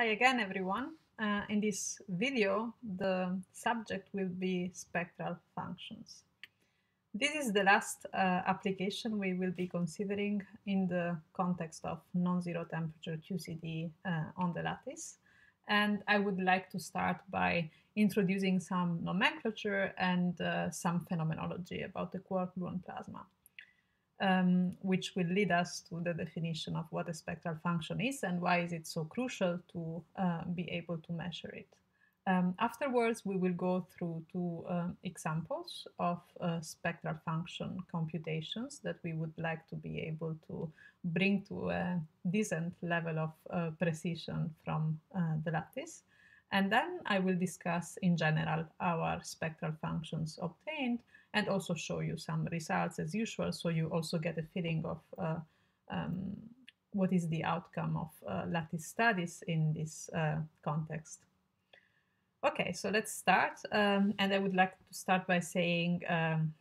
Hi again, everyone. Uh, in this video, the subject will be spectral functions. This is the last uh, application we will be considering in the context of non-zero temperature QCD uh, on the lattice. And I would like to start by introducing some nomenclature and uh, some phenomenology about the quark-gluon plasma um, which will lead us to the definition of what a spectral function is and why is it so crucial to uh, be able to measure it. Um, afterwards, we will go through two uh, examples of uh, spectral function computations that we would like to be able to bring to a decent level of uh, precision from uh, the lattice. And then I will discuss in general our spectral functions obtained and also show you some results as usual so you also get a feeling of uh, um, what is the outcome of uh, lattice studies in this uh, context. Okay, so let's start. Um, and I would like to start by saying, um,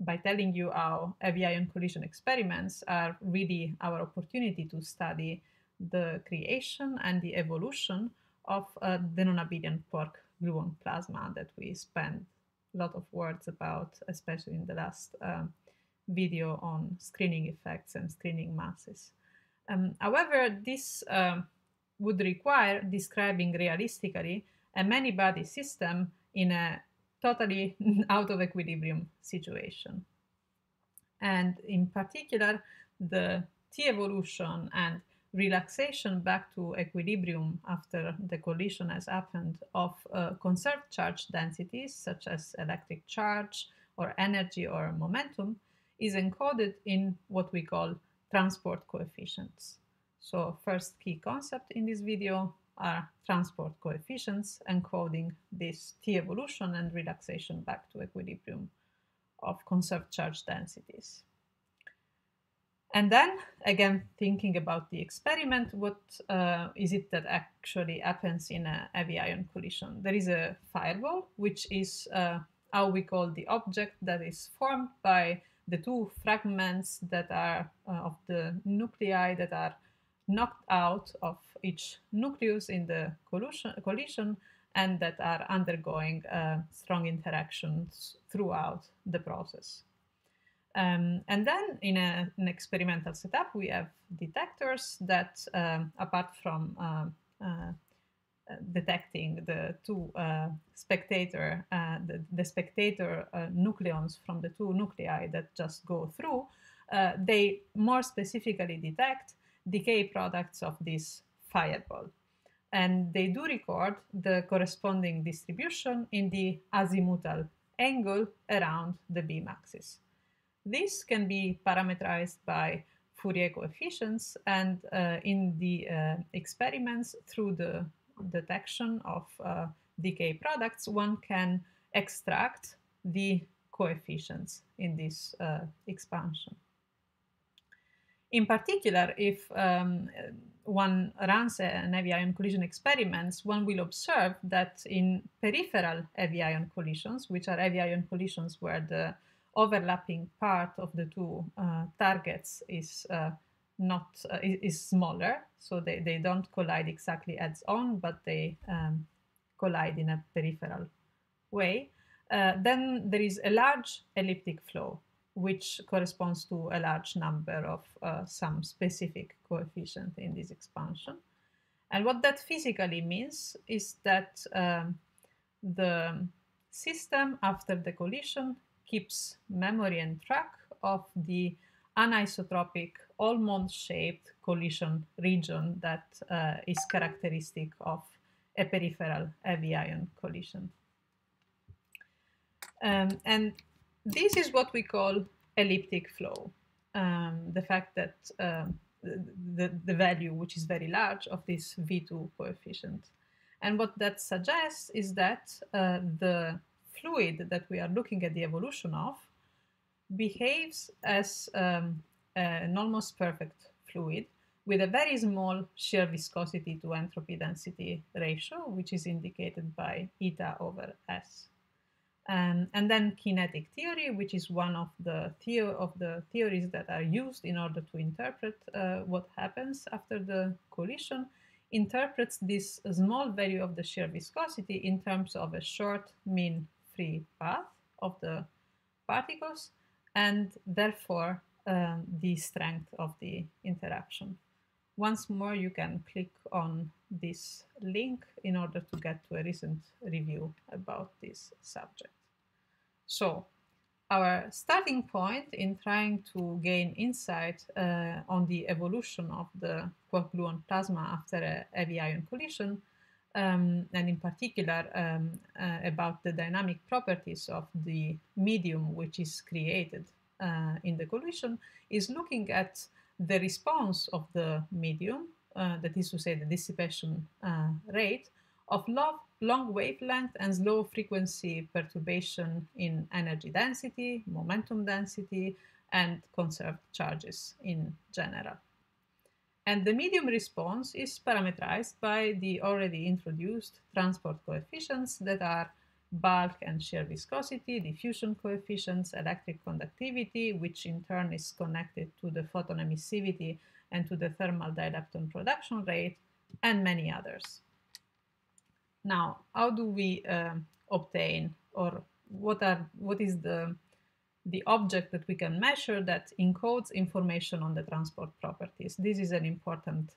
by telling you how heavy ion collision experiments are really our opportunity to study the creation and the evolution of uh, the non-abelian quark gluon plasma that we spent lot of words about, especially in the last um, video on screening effects and screening masses. Um, however, this um, would require describing realistically a many-body system in a totally out of equilibrium situation. And in particular, the T-evolution and relaxation back to equilibrium after the collision has happened of uh, conserved charge densities such as electric charge or energy or momentum is encoded in what we call transport coefficients. So first key concept in this video are transport coefficients encoding this T evolution and relaxation back to equilibrium of conserved charge densities. And then again, thinking about the experiment, what uh, is it that actually happens in a heavy ion collision? There is a fireball, which is uh, how we call the object that is formed by the two fragments that are uh, of the nuclei that are knocked out of each nucleus in the collision, collision and that are undergoing uh, strong interactions throughout the process. Um, and then in a, an experimental setup, we have detectors that, um, apart from um, uh, uh, detecting the two uh, spectator, uh, the, the, spectator uh, nucleons from the two nuclei that just go through, uh, they more specifically detect decay products of this fireball. And they do record the corresponding distribution in the azimuthal angle around the beam axis. This can be parameterized by Fourier coefficients and uh, in the uh, experiments through the detection of uh, decay products, one can extract the coefficients in this uh, expansion. In particular, if um, one runs an heavy ion collision experiments, one will observe that in peripheral heavy ion collisions, which are heavy ion collisions where the overlapping part of the two uh, targets is uh, not uh, is smaller, so they, they don't collide exactly heads on, but they um, collide in a peripheral way. Uh, then there is a large elliptic flow, which corresponds to a large number of uh, some specific coefficient in this expansion. And what that physically means is that um, the system after the collision keeps memory and track of the anisotropic almond-shaped collision region that uh, is characteristic of a peripheral heavy ion collision. Um, and this is what we call elliptic flow. Um, the fact that um, the, the value, which is very large, of this V2 coefficient. And what that suggests is that uh, the fluid that we are looking at the evolution of behaves as um, an almost perfect fluid with a very small shear viscosity to entropy density ratio, which is indicated by eta over S. Um, and then kinetic theory, which is one of the, theo of the theories that are used in order to interpret uh, what happens after the collision, interprets this small value of the shear viscosity in terms of a short mean free path of the particles and therefore um, the strength of the interaction. Once more, you can click on this link in order to get to a recent review about this subject. So our starting point in trying to gain insight uh, on the evolution of the quark-gluon plasma after a heavy ion collision, um, and in particular um, uh, about the dynamic properties of the medium which is created uh, in the collision, is looking at the response of the medium, uh, that is to say the dissipation uh, rate, of long, long wavelength and slow frequency perturbation in energy density, momentum density, and conserved charges in general. And the medium response is parameterized by the already introduced transport coefficients that are bulk and shear viscosity, diffusion coefficients, electric conductivity, which in turn is connected to the photon emissivity and to the thermal dilepton production rate, and many others. Now, how do we uh, obtain or what are what is the the object that we can measure that encodes information on the transport properties? This is an important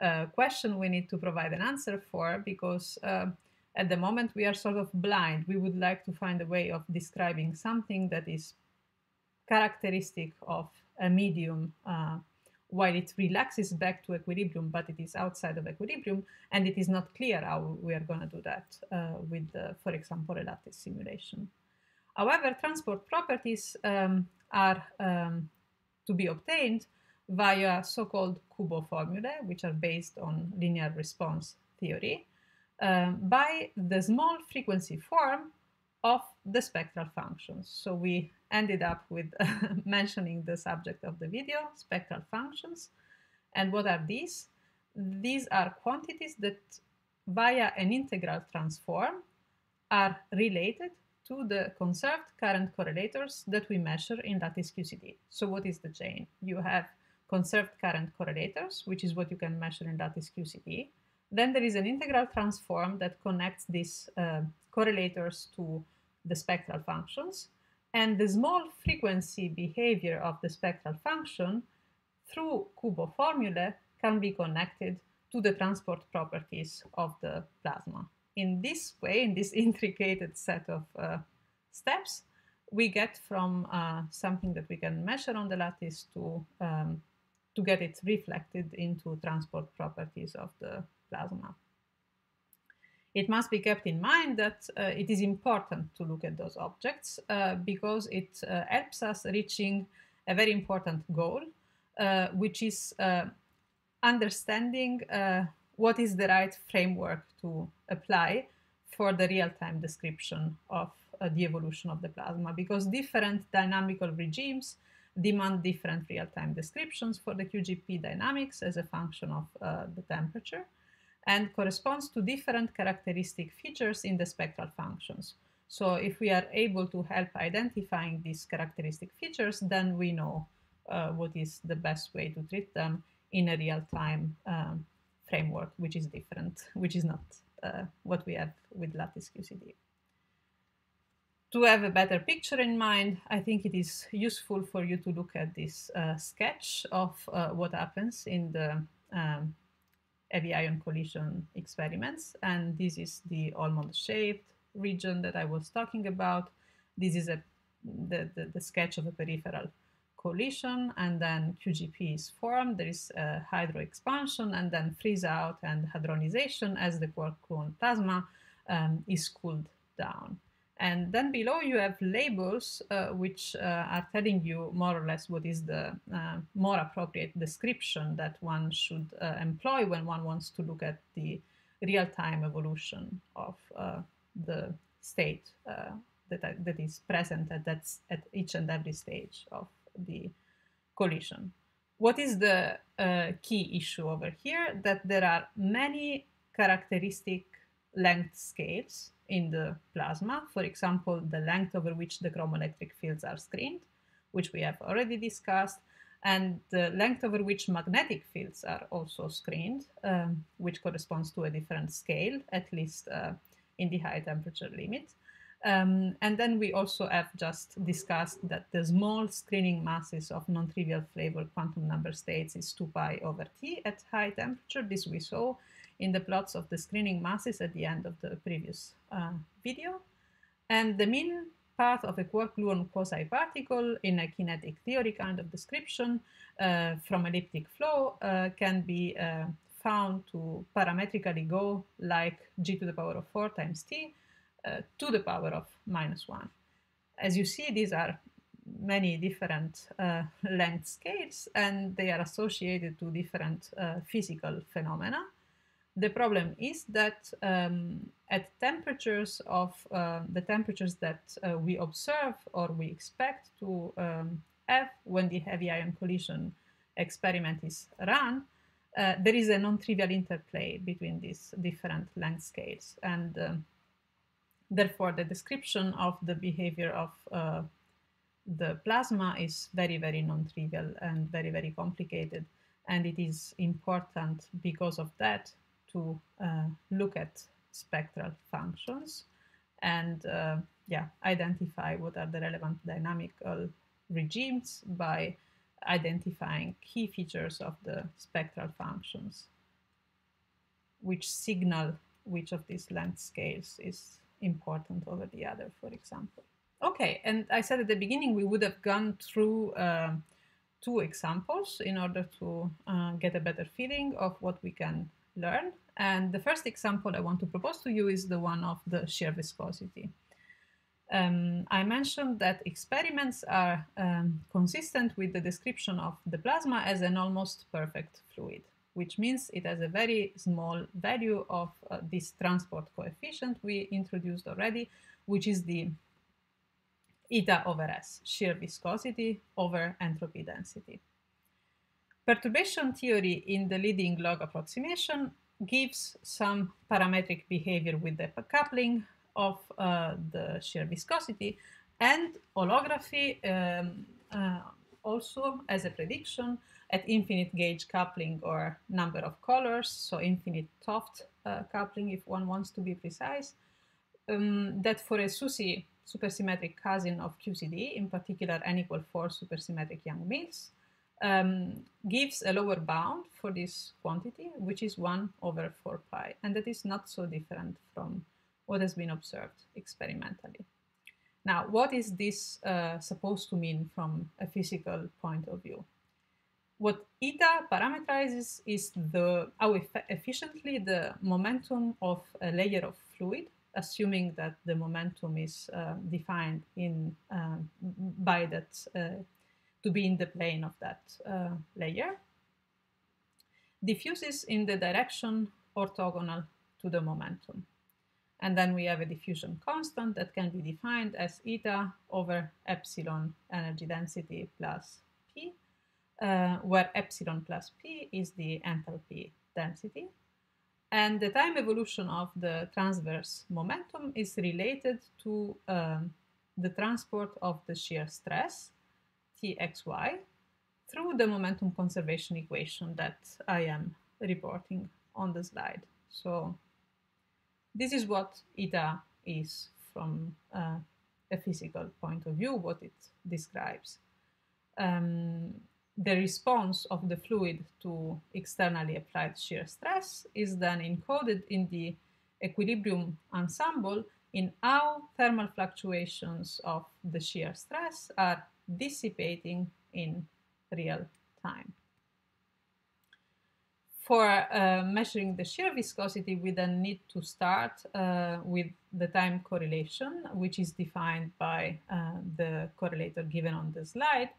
uh, question we need to provide an answer for because uh, at the moment we are sort of blind. We would like to find a way of describing something that is characteristic of a medium uh, while it relaxes back to equilibrium, but it is outside of equilibrium, and it is not clear how we are going to do that uh, with, for example, a lattice simulation. However, transport properties um, are um, to be obtained via so-called Kubo formulae, which are based on linear response theory, um, by the small frequency form of the spectral functions. So we ended up with mentioning the subject of the video, spectral functions. And what are these? These are quantities that via an integral transform are related to the conserved current correlators that we measure in lattice QCD. So what is the chain? You have conserved current correlators, which is what you can measure in lattice QCD. Then there is an integral transform that connects these uh, correlators to the spectral functions. And the small frequency behavior of the spectral function through Kubo formula can be connected to the transport properties of the plasma. In this way, in this intricate set of uh, steps, we get from uh, something that we can measure on the lattice to, um, to get it reflected into transport properties of the plasma. It must be kept in mind that uh, it is important to look at those objects uh, because it uh, helps us reaching a very important goal, uh, which is understanding what is the right framework to apply for the real-time description of the evolution of the plasma because different dynamical regimes demand different real-time descriptions for the QGP dynamics as a function of the temperature and corresponds to different characteristic features in the spectral functions. So if we are able to help identifying these characteristic features, then we know uh, what is the best way to treat them in a real-time um, framework, which is different, which is not uh, what we have with Lattice QCD. To have a better picture in mind, I think it is useful for you to look at this uh, sketch of uh, what happens in the um, heavy ion collision experiments. And this is the almond shaped region that I was talking about. This is a, the, the, the sketch of a peripheral collision and then QGP is formed. There is a hydro expansion and then freeze out and hadronization as the quark gluon plasma um, is cooled down. And then below you have labels uh, which uh, are telling you more or less what is the uh, more appropriate description that one should uh, employ when one wants to look at the real-time evolution of uh, the state uh, that, that is present at, that, at each and every stage of the collision. What is the key issue over here? That there are many characteristic length scales in the plasma. For example, the length over which the chromoelectric fields are screened, which we have already discussed. and the length over which magnetic fields are also screened, um, which corresponds to a different scale, at least uh, in the high temperature limit. Um, and then we also have just discussed that the small screening masses of non-trivial flavor quantum number states is 2 pi over t at high temperature. This we saw in the plots of the screening masses at the end of the previous uh, video. And the mean path of a quark-gluon quasi-particle in a kinetic theory kind of description uh, from elliptic flow uh, can be uh, found to parametrically go like g to the power of 4 times t to the power of minus 1. As you see, these are many different uh, length scales and they are associated to different uh, physical phenomena. The problem is that um, at temperatures of uh, the temperatures that uh, we observe or we expect to um, have when the heavy ion collision experiment is run, uh, there is a non-trivial interplay between these different length scales. And um, therefore, the description of the behavior of uh, the plasma is very, very non-trivial and very, very complicated. And it is important because of that to uh, look at spectral functions and uh, yeah, identify what are the relevant dynamical regimes by identifying key features of the spectral functions, which signal which of these length scales is important over the other, for example. Okay, and I said at the beginning we would have gone through uh, two examples in order to uh, get a better feeling of what we can learn. And the first example I want to propose to you is the one of the shear viscosity. Um, I mentioned that experiments are um, consistent with the description of the plasma as an almost perfect fluid, which means it has a very small value of uh, this transport coefficient we introduced already, which is the eta over S, shear viscosity over entropy density. Perturbation theory in the leading log approximation gives some parametric behavior with the coupling of uh, the shear viscosity and holography um, uh, also as a prediction at infinite gauge coupling or number of colors, so infinite 't Hooft uh, coupling if one wants to be precise, um, that for a SUSY supersymmetric cousin of QCD, in particular n equal 4 supersymmetric Yang-Mills, um, gives a lower bound for this quantity, which is 1 over 4 pi. And that is not so different from what has been observed experimentally. Now, what is this uh, supposed to mean from a physical point of view? What eta parameterizes is the, how efficiently the momentum of a layer of fluid, assuming that the momentum is uh, defined in, uh, by that uh, to be in the plane of that uh, layer, diffuses in the direction orthogonal to the momentum. And then we have a diffusion constant that can be defined as eta over epsilon energy density plus uh, where epsilon plus p is the enthalpy density. And the time evolution of the transverse momentum is related to um, the transport of the shear stress Txy through the momentum conservation equation that I am reporting on the slide. So this is what eta is from uh, a physical point of view, what it describes. Um, the response of the fluid to externally applied shear stress is then encoded in the equilibrium ensemble in how thermal fluctuations of the shear stress are dissipating in real time. For uh, measuring the shear viscosity, we then need to start uh, with the time correlation, which is defined by uh, the correlator given on the slide.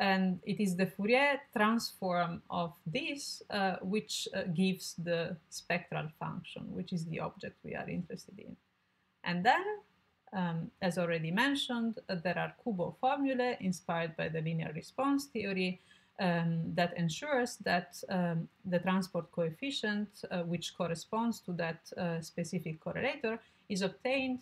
And it is the Fourier transform of this uh, which uh, gives the spectral function, which is the object we are interested in. And then um, as already mentioned, uh, there are Kubo formulae inspired by the linear response theory um, that ensures that um, the transport coefficient, uh, which corresponds to that uh, specific correlator, is obtained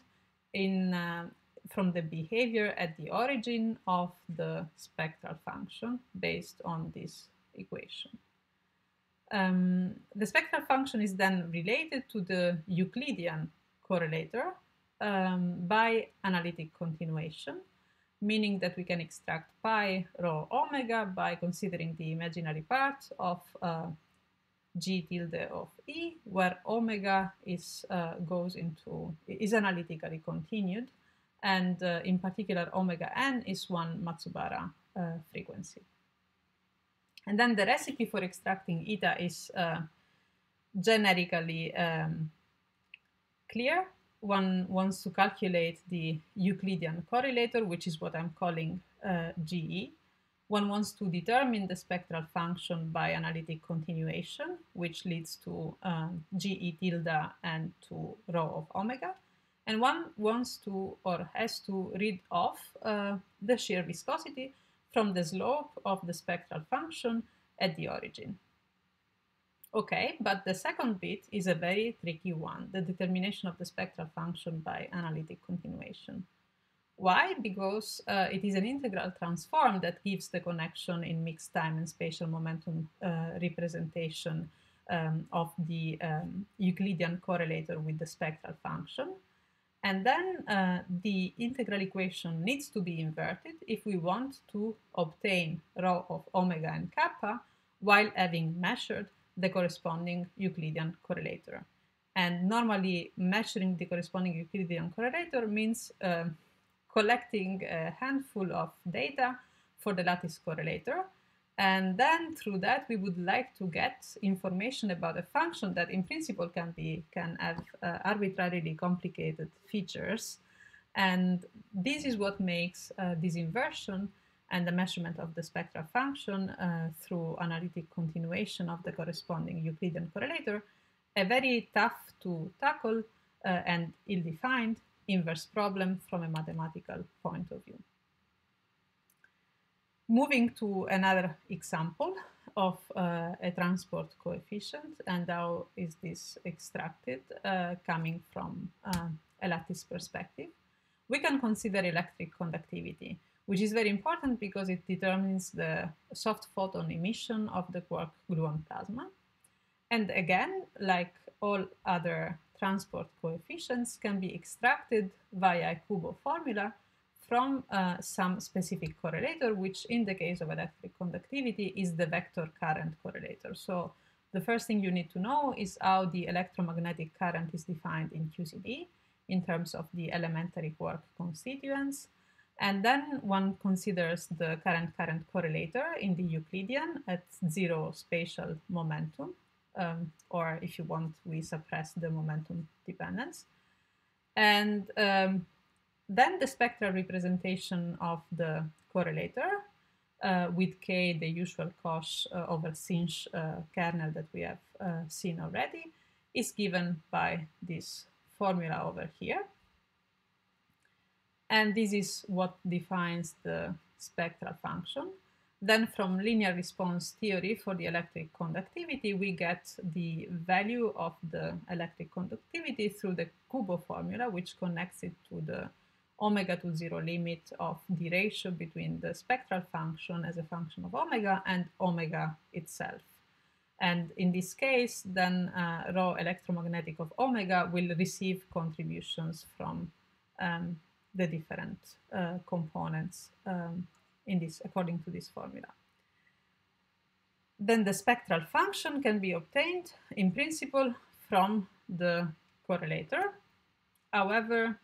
in uh, from the behavior at the origin of the spectral function based on this equation. Um, the spectral function is then related to the Euclidean correlator um, by analytic continuation, meaning that we can extract pi rho omega by considering the imaginary part of uh, g tilde of e, where omega is uh, goes into is analytically continued, and uh, in particular omega n is one Matsubara uh, frequency. And then the recipe for extracting eta is uh, generically um, clear. One wants to calculate the Euclidean correlator, which is what I'm calling uh, GE. One wants to determine the spectral function by analytic continuation, which leads to um, GE tilde and to rho of omega. And one wants to or has to read off uh, the shear viscosity from the slope of the spectral function at the origin. Okay, but the second bit is a very tricky one, the determination of the spectral function by analytic continuation. Why? Because uh, it is an integral transform that gives the connection in mixed time and spatial momentum uh, representation um, of the um, Euclidean correlator with the spectral function. And then uh, the integral equation needs to be inverted if we want to obtain rho of omega and kappa while having measured the corresponding Euclidean correlator. And normally measuring the corresponding Euclidean correlator means uh, collecting a handful of data for the lattice correlator and then through that, we would like to get information about a function that in principle can be can have uh, arbitrarily complicated features. And this is what makes uh, this inversion and the measurement of the spectral function uh, through analytic continuation of the corresponding Euclidean correlator a very tough to tackle uh, and ill-defined inverse problem from a mathematical point of view. Moving to another example of uh, a transport coefficient and how is this extracted uh, coming from uh, a lattice perspective. We can consider electric conductivity, which is very important because it determines the soft photon emission of the quark gluon plasma. And again, like all other transport coefficients, can be extracted via a Kubo formula from uh, some specific correlator, which in the case of electric conductivity is the vector current correlator. So the first thing you need to know is how the electromagnetic current is defined in QCD in terms of the elementary quark constituents. And then one considers the current-current correlator in the Euclidean at zero spatial momentum, um, or if you want, we suppress the momentum dependence. And um, then the spectral representation of the correlator uh, with k, the usual cosh uh, over sinh uh, kernel that we have uh, seen already, is given by this formula over here. And this is what defines the spectral function. Then from linear response theory for the electric conductivity, we get the value of the electric conductivity through the Kubo formula, which connects it to the omega to zero limit of the ratio between the spectral function as a function of omega and omega itself. And in this case, then uh, rho electromagnetic of omega will receive contributions from um, the different uh, components um, in this, according to this formula. Then the spectral function can be obtained in principle from the correlator. However,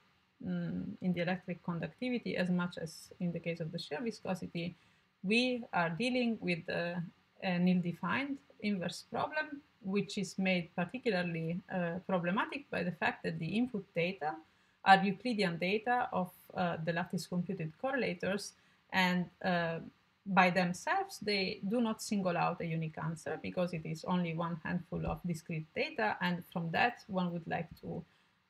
um, in the electric conductivity as much as in the case of the shear viscosity, we are dealing with uh, an ill-defined inverse problem, which is made particularly uh, problematic by the fact that the input data are Euclidean data of uh, the lattice computed correlators, and uh, by themselves, they do not single out a unique answer because it is only one handful of discrete data, and from that, one would like to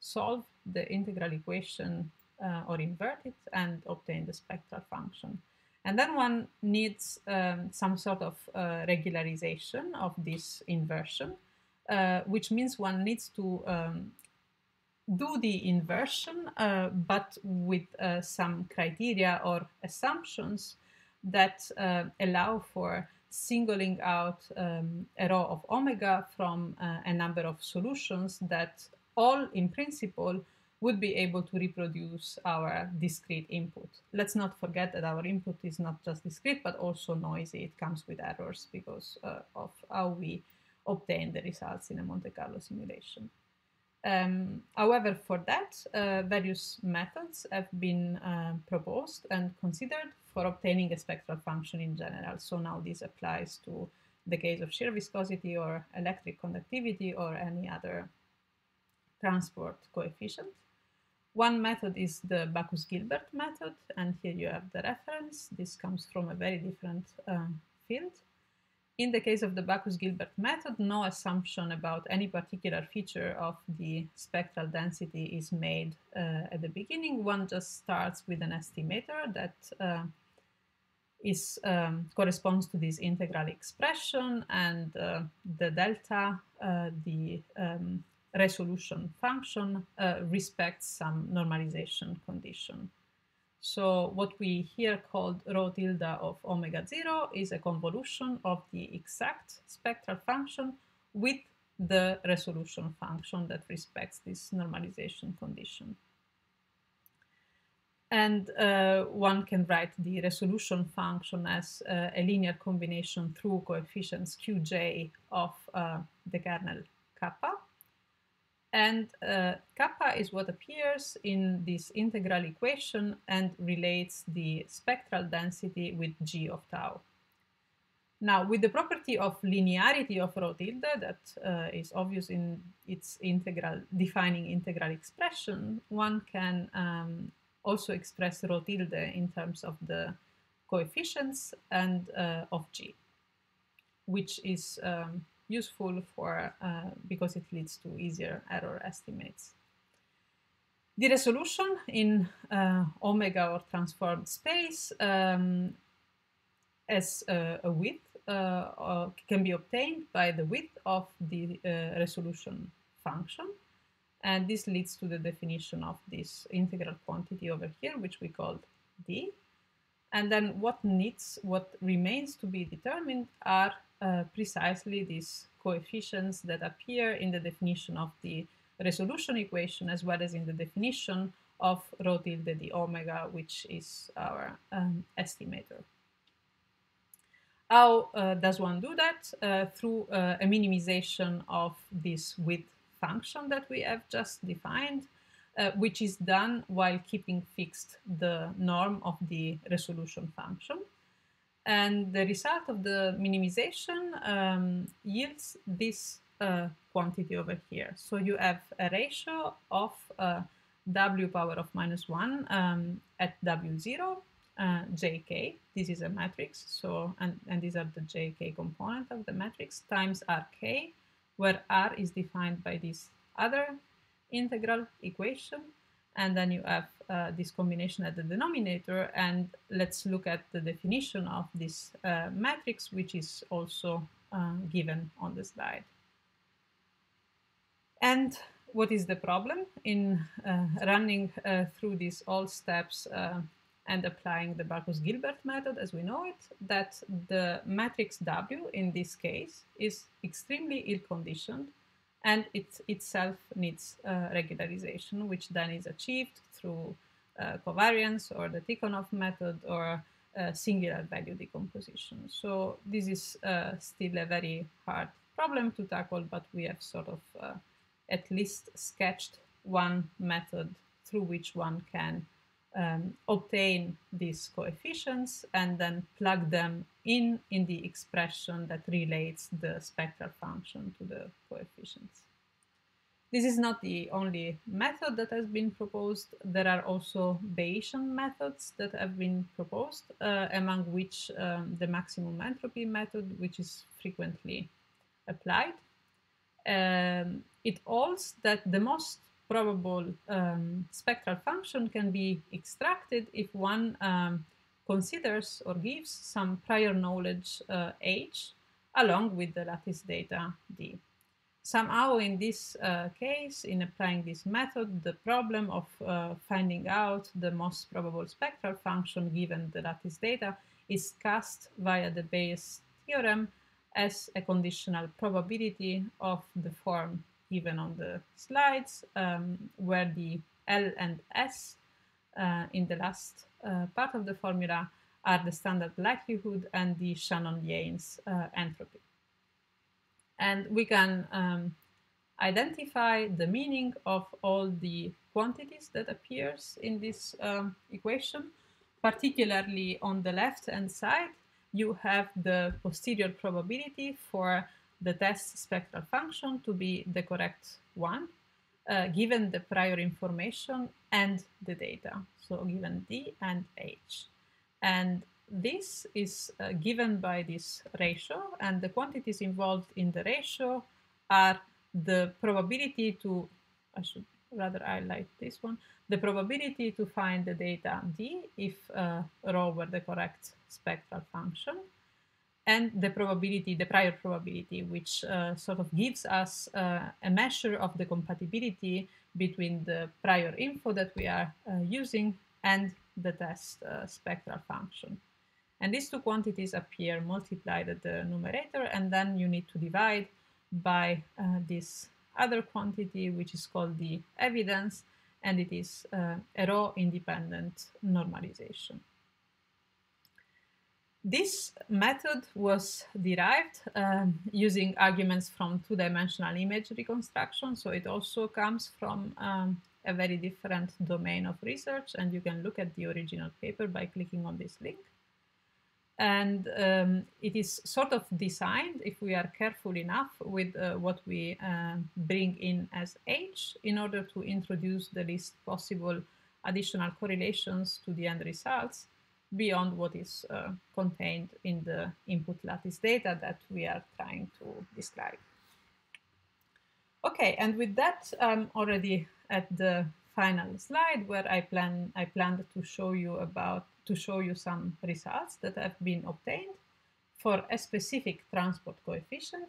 solve the integral equation uh, or invert it and obtain the spectral function. And then one needs um, some sort of uh, regularization of this inversion, uh, which means one needs to um, do the inversion, uh, but with uh, some criteria or assumptions that uh, allow for singling out um, a rho of omega from a number of solutions that all in principle would be able to reproduce our discrete input. Let's not forget that our input is not just discrete, but also noisy. It comes with errors because uh, of how we obtain the results in a Monte Carlo simulation. Um, however, for that, uh, various methods have been uh, proposed and considered for obtaining a spectral function in general. So now this applies to the case of shear viscosity or electric conductivity or any other transport coefficient. One method is the Backus-Gilbert method, and here you have the reference. This comes from a very different uh, field. In the case of the Backus-Gilbert method, no assumption about any particular feature of the spectral density is made uh, at the beginning. One just starts with an estimator that uh, is um, corresponds to this integral expression and uh, the delta, uh, the um, resolution function, uh, respects some normalization condition. So what we here called rho tilde of omega 0 is a convolution of the exact spectral function with the resolution function that respects this normalization condition. And uh, one can write the resolution function as uh, a linear combination through coefficients qj of uh, the kernel kappa. And uh, kappa is what appears in this integral equation and relates the spectral density with g of tau. Now, with the property of linearity of rho tilde that uh, is obvious in its integral defining integral expression, one can um, also express rho tilde in terms of the coefficients and uh, of g, which is um, useful for uh, because it leads to easier error estimates. The resolution in uh, omega or transformed space um, as uh, a width uh, can be obtained by the width of the uh, resolution function. And this leads to the definition of this integral quantity over here, which we called d. And then what needs, what remains to be determined are uh, precisely these coefficients that appear in the definition of the resolution equation as well as in the definition of rho tilde d omega, which is our um, estimator. How uh, does one do that? Uh, through uh, a minimization of this width function that we have just defined, uh, which is done while keeping fixed the norm of the resolution function. And the result of the minimization um, yields this uh, quantity over here. So you have a ratio of uh, w power of minus 1 um, at w0, uh, jk. This is a matrix, so and, and these are the jk component of the matrix, times rk, where r is defined by this other integral equation and then you have uh, this combination at the denominator and let's look at the definition of this uh, matrix which is also uh, given on the slide. And what is the problem in uh, running uh, through these all steps uh, and applying the Backus-Gilbert method as we know it, that the matrix W in this case is extremely ill-conditioned and it itself needs uh, regularization, which then is achieved through uh, covariance or the Tikhonov method or uh, singular value decomposition. So this is uh, still a very hard problem to tackle, but we have sort of uh, at least sketched one method through which one can um, obtain these coefficients and then plug them in in the expression that relates the spectral function to the coefficients. This is not the only method that has been proposed. There are also Bayesian methods that have been proposed, uh, among which um, the maximum entropy method, which is frequently applied. Um, it holds that the most probable um, spectral function can be extracted if one um, considers or gives some prior knowledge uh, h along with the lattice data d. somehow in this uh, case, in applying this method, the problem of uh, finding out the most probable spectral function given the lattice data is cast via the Bayes theorem as a conditional probability of the form given on the slides, um, where the L and S uh, in the last uh, part of the formula are the standard likelihood and the Shannon-Jaynes uh, entropy. And we can um, identify the meaning of all the quantities that appears in this um, equation. Particularly on the left-hand side, you have the posterior probability for the test spectral function to be the correct one, uh, given the prior information and the data. So given D and H. And this is uh, given by this ratio, and the quantities involved in the ratio are the probability to, I should rather highlight this one, the probability to find the data D if uh, rho were the correct spectral function, and the probability, the prior probability, which uh, sort of gives us uh, a measure of the compatibility between the prior info that we are uh, using and the test uh, spectral function. And these two quantities appear multiplied at the numerator, and then you need to divide by uh, this other quantity, which is called the evidence, and it is uh, a rho independent normalization. This method was derived um, using arguments from two-dimensional image reconstruction, so it also comes from um, a very different domain of research, and you can look at the original paper by clicking on this link. And um, it is sort of designed if we are careful enough with uh, what we uh, bring in as h in order to introduce the least possible additional correlations to the end results beyond what is uh, contained in the input lattice data that we are trying to describe. Okay, and with that, I'm already at the final slide where I plan I planned to show you about to show you some results that have been obtained for a specific transport coefficient,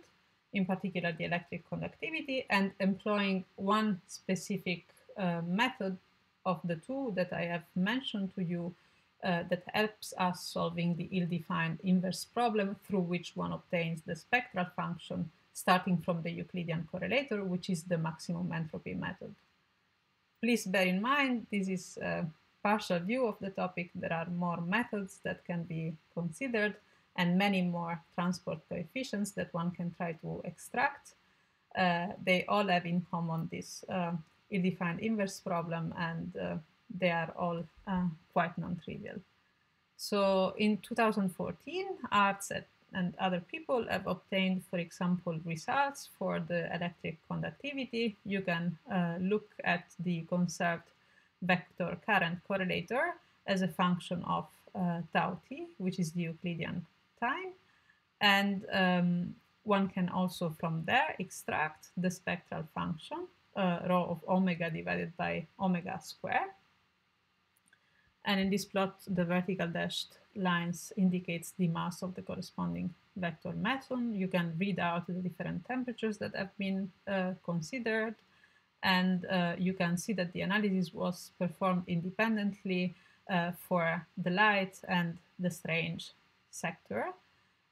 in particular the electric conductivity, and employing one specific uh, method of the two that I have mentioned to you uh, that helps us solving the ill-defined inverse problem through which one obtains the spectral function starting from the Euclidean correlator, which is the maximum entropy method. Please bear in mind, this is a partial view of the topic, there are more methods that can be considered and many more transport coefficients that one can try to extract. Uh, they all have in common this uh, ill-defined inverse problem and uh, they are all uh, quite non-trivial. So in 2014, Aarts and other people have obtained, for example, results for the electric conductivity. You can uh, look at the conserved vector current correlator as a function of uh, tau t, which is the Euclidean time. And um, one can also from there extract the spectral function, uh, rho of omega divided by omega square. And in this plot, the vertical dashed lines indicates the mass of the corresponding vector meson. You can read out the different temperatures that have been uh, considered and uh, you can see that the analysis was performed independently uh, for the light and the strange sector.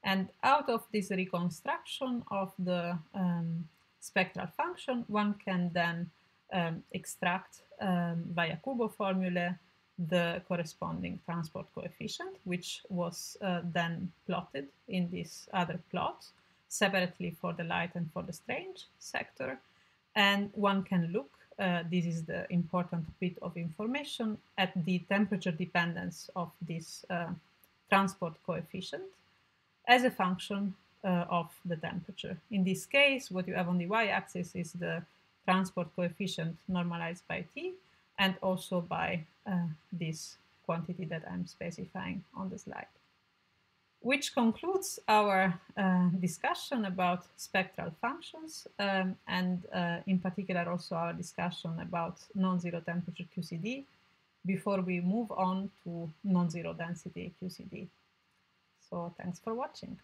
And out of this reconstruction of the um, spectral function, one can then um, extract um, via Kubo formula the corresponding transport coefficient, which was uh, then plotted in this other plot separately for the light and for the strange sector. And one can look, uh, this is the important bit of information, at the temperature dependence of this uh, transport coefficient as a function uh, of the temperature. In this case, what you have on the y-axis is the transport coefficient normalized by t and also by uh, this quantity that I'm specifying on the slide which concludes our uh, discussion about spectral functions um, and uh, in particular also our discussion about non-zero temperature QCD before we move on to non-zero density QCD. So thanks for watching.